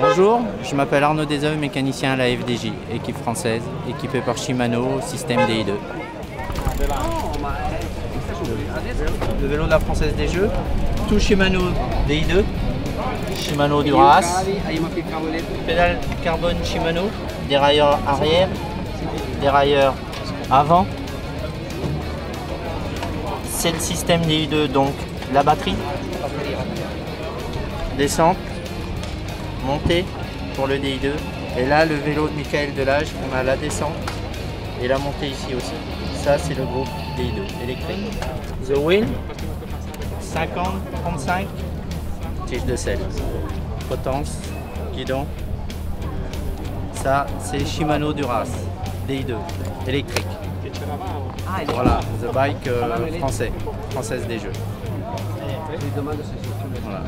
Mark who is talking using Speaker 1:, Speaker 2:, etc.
Speaker 1: Bonjour, je m'appelle Arnaud Desœuvres, mécanicien à la FDJ, équipe française, équipée par Shimano, système DI2. Le vélo de la Française des Jeux, tout Shimano DI2, Shimano Duras, pédale carbone Shimano, dérailleur arrière, dérailleur avant. C'est le système DI2, donc la batterie, descente, montée pour le DI2. Et là, le vélo de Michael Delage, on a la descente et la montée ici aussi. Ça, c'est le groupe DI2 électrique. The Wheel, 50, 35, tige de sel. Potence, guidon. Ça, c'est Shimano Duras, DI2, électrique. Voilà, The Bike euh, français, française des jeux. Voilà.